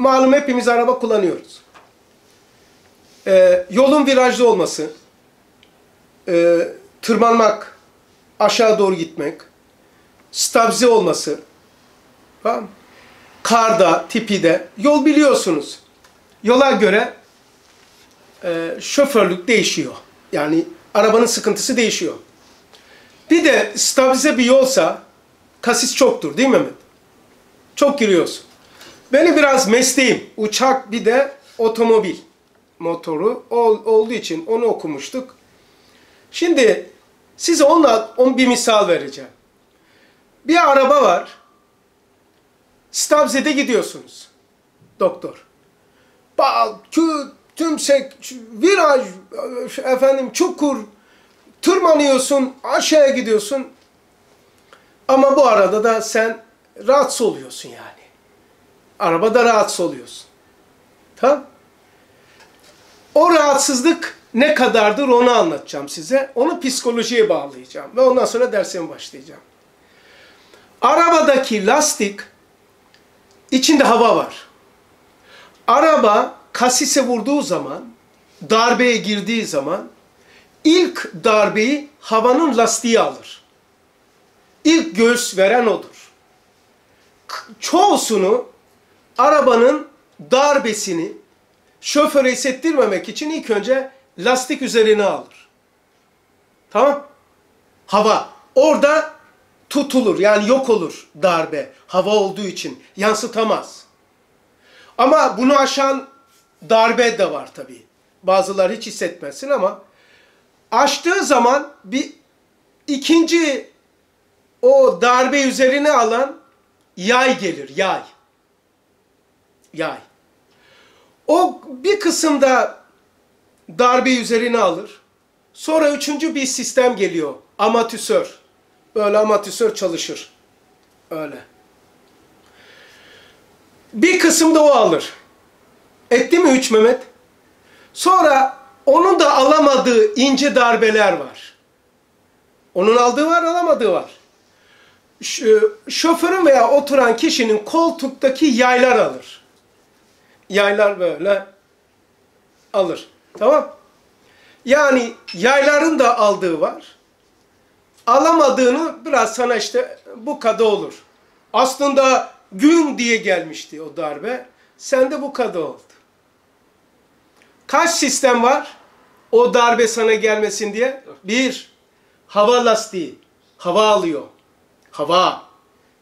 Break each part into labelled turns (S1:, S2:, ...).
S1: malum hepimiz araba kullanıyoruz. Ee, yolun virajlı olması, e, tırmanmak, aşağı doğru gitmek, stabilize olması, tamam karda, tipide, yol biliyorsunuz. Yola göre e, şoförlük değişiyor. Yani arabanın sıkıntısı değişiyor. Bir de stabilize bir yolsa kasis çoktur değil mi Mehmet? Çok giriyorsun. Benim biraz mesleğim uçak bir de otomobil motoru ol, olduğu için onu okumuştuk. Şimdi size onunla on bir misal vereceğim. Bir araba var. Stabilize'de gidiyorsunuz. Doktor. Bal, küt, tümsek, viraj, efendim çukur, tırmanıyorsun, aşağıya gidiyorsun. Ama bu arada da sen rahatsız oluyorsun yani. Arabada rahatsız oluyorsun. Tamam? O rahatsızlık ne kadardır onu anlatacağım size. Onu psikolojiye bağlayacağım ve ondan sonra dersime başlayacağım. Arabadaki lastik içinde hava var. Araba kasise vurduğu zaman, darbeye girdiği zaman ilk darbeyi havanın lastiği alır. İlk göğüs veren odur. Çoğusunu arabanın darbesini şoföre hissettirmemek için ilk önce lastik üzerine alır. Tamam? Hava. Orada tutulur yani yok olur darbe. Hava olduğu için yansıtamaz. Ama bunu aşan darbe de var tabii. Bazıları hiç hissetmezsin ama açtığı zaman bir ikinci o darbe üzerine alan yay gelir, yay. Yay. O bir kısımda darbe üzerine alır. Sonra üçüncü bir sistem geliyor. Amatüsör. Böyle amatüsör çalışır. Öyle. Bir kısımda o alır. Etti mi üç Mehmet? Sonra onun da alamadığı ince darbeler var. Onun aldığı var, alamadığı var. Şoförün veya oturan kişinin koltuktaki yaylar alır. Yaylar böyle alır. Tamam? Yani yayların da aldığı var. Alamadığını biraz sana işte bu kadar olur. Aslında gün diye gelmişti o darbe. Sende bu kadar oldu. Kaç sistem var? O darbe sana gelmesin diye. Bir, hava lastiği. Hava alıyor. Hava.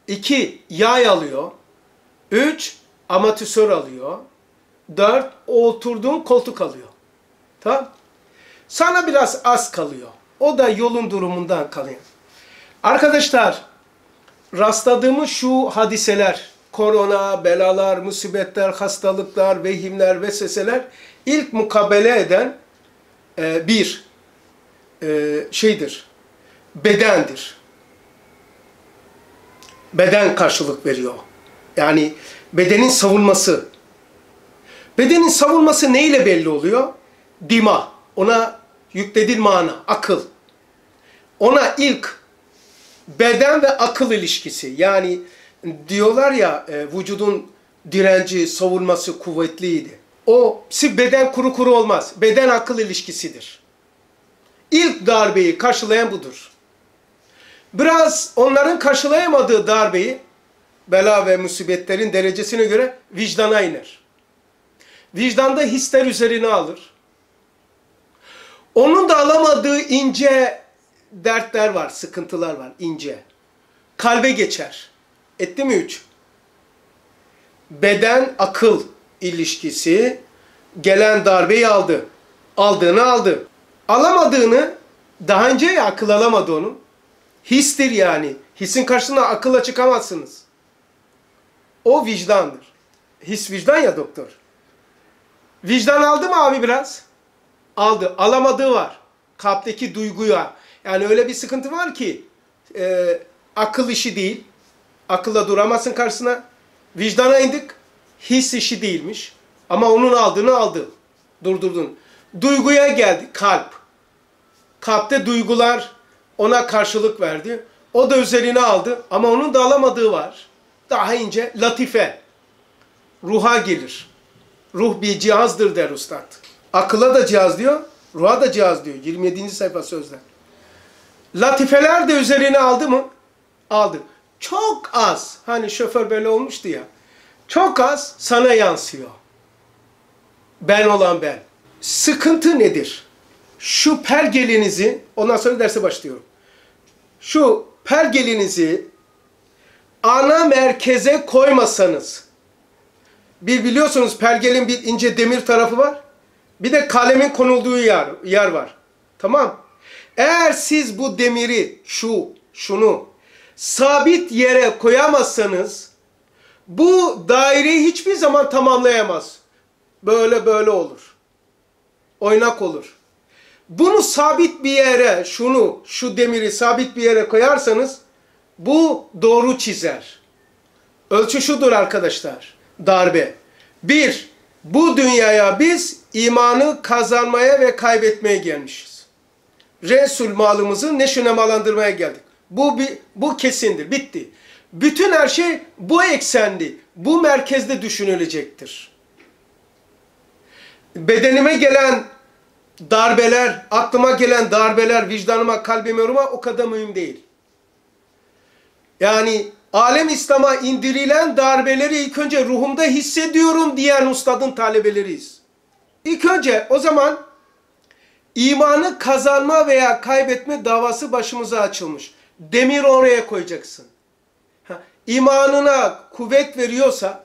S1: İki, yay alıyor. Üç, amatüsör alıyor. Dört, oturduğun koltuk alıyor. Tamam. Sana biraz az kalıyor. O da yolun durumundan kalıyor. Arkadaşlar, rastladığımız şu hadiseler, korona, belalar, musibetler, hastalıklar, vehimler, vesveseler ilk mukabele eden e, bir e, şeydir, bedendir. Beden karşılık veriyor. Yani bedenin savunması. Bedenin savunması neyle belli oluyor? Dima. Ona yüklediğin mana, akıl. Ona ilk beden ve akıl ilişkisi. Yani diyorlar ya e, vücudun direnci, savunması kuvvetliydi. O beden kuru kuru olmaz. Beden akıl ilişkisidir. İlk darbeyi karşılayan budur. Biraz onların karşılayamadığı darbeyi bela ve musibetlerin derecesine göre vicdana iner. Vicdanda hisler üzerine alır. Onun da alamadığı ince dertler var, sıkıntılar var, ince. Kalbe geçer. Etti mi üç? Beden, akıl ilişkisi gelen darbeyi aldı. Aldığını aldı. Alamadığını, daha önce ya akıl alamadı onu. Histir yani. Hisin karşısına akılla çıkamazsınız. O vicdandır. His vicdan ya doktor. Vicdan aldı mı abi biraz? Aldı. Alamadığı var. Kalpteki duyguya. Yani öyle bir sıkıntı var ki e, akıl işi değil. Akılla duramazsın karşısına. Vicdana indik. His işi değilmiş. Ama onun aldığını aldı. Durdurdun. Duyguya geldi. Kalp. Kalpte duygular ona karşılık verdi. O da üzerine aldı. Ama onun da alamadığı var. Daha ince. Latife. ruha gelir. Ruh bir cihazdır der ustad. Akıla da cihaz diyor, ruha da cihaz diyor. 27. sayfa sözde. Latifeler de üzerine aldı mı? Aldı. Çok az. Hani şoför böyle olmuştu ya. Çok az sana yansıyor. Ben olan ben. Sıkıntı nedir? Şu pergelinizi, ondan sonra derse başlıyorum. Şu pergelinizi ana merkeze koymasanız, bir biliyorsunuz pergelin bir ince demir tarafı var. Bir de kalemin konulduğu yer, yer var. Tamam. Eğer siz bu demiri, şu, şunu sabit yere koyamazsanız bu daireyi hiçbir zaman tamamlayamaz. Böyle böyle olur. Oynak olur. Bunu sabit bir yere, şunu, şu demiri sabit bir yere koyarsanız bu doğru çizer. Ölçü şudur arkadaşlar. Darbe. Bir, bu dünyaya biz imanı kazanmaya ve kaybetmeye gelmişiz. Resul malımızı neşünemalandırmaya geldik. Bu, bir, bu kesindir. Bitti. Bütün her şey bu eksendi. Bu merkezde düşünülecektir. Bedenime gelen darbeler, aklıma gelen darbeler, vicdanıma, kalbime, ruhuma o kadar mühim değil. Yani alem İslam'a indirilen darbeleri ilk önce ruhumda hissediyorum diyen ustadın talebeleriyiz. İlk önce o zaman imanı kazanma veya kaybetme davası başımıza açılmış. Demir oraya koyacaksın. Ha, imanına kuvvet veriyorsa,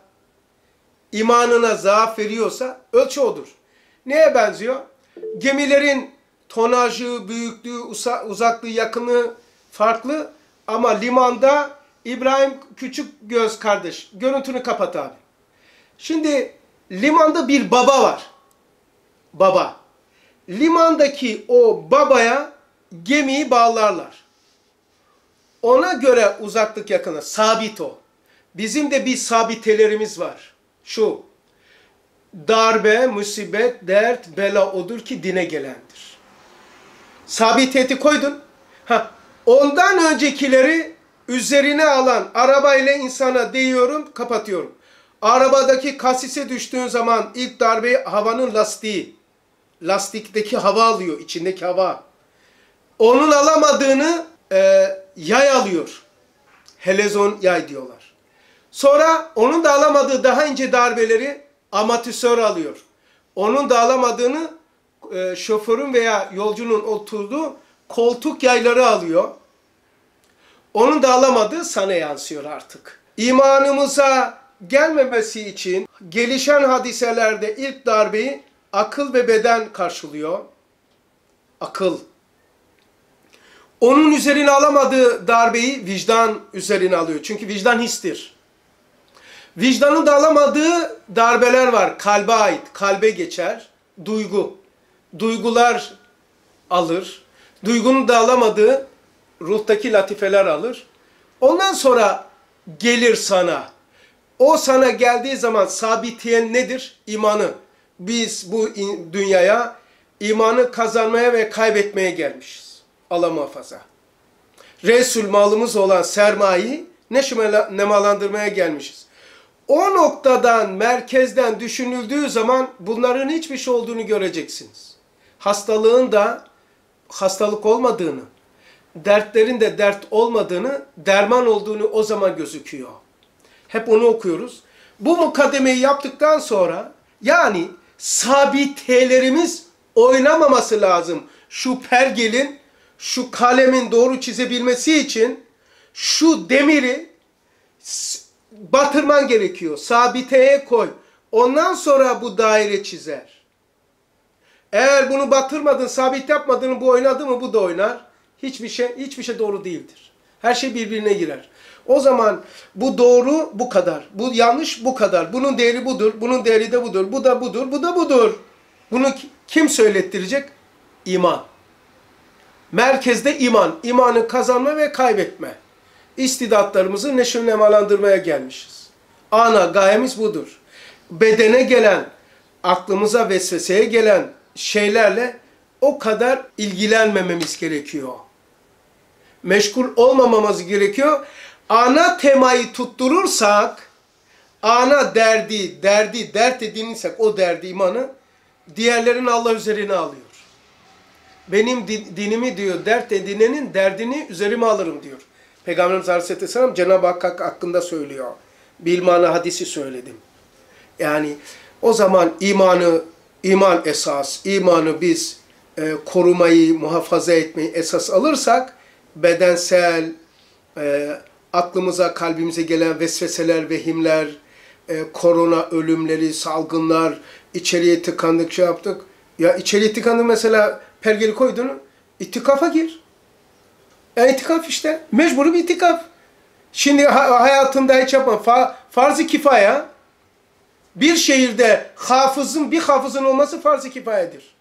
S1: imanına zaaf veriyorsa ölçü odur. Neye benziyor? Gemilerin tonajı, büyüklüğü, uzaklığı, yakınlığı farklı ama limanda İbrahim Küçük Göz kardeş. Görüntünü kapat abi. Şimdi limanda bir baba var. Baba. Limandaki o babaya gemiyi bağlarlar. Ona göre uzaklık yakını sabit o. Bizim de bir sabitelerimiz var. Şu darbe, musibet, dert, bela odur ki dine gelendir. Sabitiyeti koydun. Ha, ondan öncekileri üzerine alan arabayla insana değiyorum, kapatıyorum. Arabadaki kasise düştüğün zaman ilk darbeyi havanın lastiği. Lastikteki hava alıyor, içindeki hava. Onun alamadığını e, yay alıyor. Helezon yay diyorlar. Sonra onun da alamadığı daha ince darbeleri amatüsör alıyor. Onun da alamadığını e, şoförün veya yolcunun oturduğu koltuk yayları alıyor. Onun da alamadığı sana yansıyor artık. İmanımıza gelmemesi için gelişen hadiselerde ilk darbeyi akıl ve beden karşılıyor. Akıl. Onun üzerine alamadığı darbeyi vicdan üzerine alıyor. Çünkü vicdan histir. Vicdanın da alamadığı darbeler var. Kalbe ait. Kalbe geçer. Duygu. Duygular alır. Duygunun da alamadığı ruhtaki latifeler alır. Ondan sonra gelir sana. O sana geldiği zaman sabitiyen nedir? İmanı. Biz bu dünyaya imanı kazanmaya ve kaybetmeye gelmişiz. Allah muhafaza. Resul malımız olan sermayeyi nemalandırmaya gelmişiz. O noktadan, merkezden düşünüldüğü zaman bunların hiçbir şey olduğunu göreceksiniz. Hastalığın da hastalık olmadığını, dertlerin de dert olmadığını, derman olduğunu o zaman gözüküyor. Hep onu okuyoruz. Bu mukaddemeyi yaptıktan sonra yani sabitelerimiz oynamaması lazım. Şu pergelin, şu kalemin doğru çizebilmesi için şu demiri batırman gerekiyor. Sabiteye koy. Ondan sonra bu daire çizer. Eğer bunu batırmadın, sabit yapmadın, bu oynadı mı bu da oynar. Hiçbir şey hiçbir şey doğru değildir. Her şey birbirine girer. O zaman bu doğru bu kadar. Bu yanlış bu kadar. Bunun değeri budur. Bunun değeri de budur. Bu da budur. Bu da budur. Bunu kim söylettirecek? İman. Merkezde iman. İmanı kazanma ve kaybetme. İstidatlarımızı neşirnemalandırmaya gelmişiz. Ana gayemiz budur. Bedene gelen, aklımıza vesveseye gelen şeylerle o kadar ilgilenmememiz gerekiyor. Meşgul olmamamız gerekiyor. Ana temayı tutturursak ana derdi, derdi, dert edinirsek o derdi imanı diğerlerini Allah üzerine alıyor. Benim din- dinimi diyor dert edinenin derdini üzerime alırım diyor. Peygamberimiz Aleyhisselam Cenab-ı Hak hakkında söylüyor. Bilmana hadisi söyledim. Yani o zaman imanı, iman esas, imanı biz e, korumayı, muhafaza etmeyi esas alırsak bedensel, e, aklımıza, kalbimize gelen vesveseler, vehimler, e, korona ölümleri, salgınlar, içeriye tıkandık, şey yaptık. Ya içeriye tıkandık mesela pergeli koydun, itikafa gir. Ya itikaf işte. Mecburi bir itikaf. Şimdi ha- hayatında hiç yapma. Fa, farz-ı kifaya bir şehirde hafızın bir hafızın olması farz-ı kifayedir.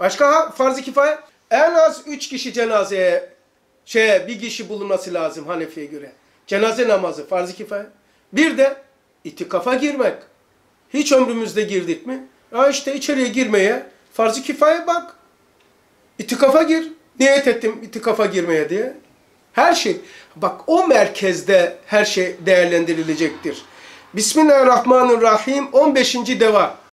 S1: Başka farz-ı kifaye en az üç kişi cenazeye şey bir kişi bulunması lazım Hanefi'ye göre. Cenaze namazı farz-ı kifaye. Bir de itikafa girmek. Hiç ömrümüzde girdik mi? Ya işte içeriye girmeye farz-ı kifaye bak. İtikafa gir. Niyet ettim itikafa girmeye diye. Her şey. Bak o merkezde her şey değerlendirilecektir. Bismillahirrahmanirrahim 15. deva.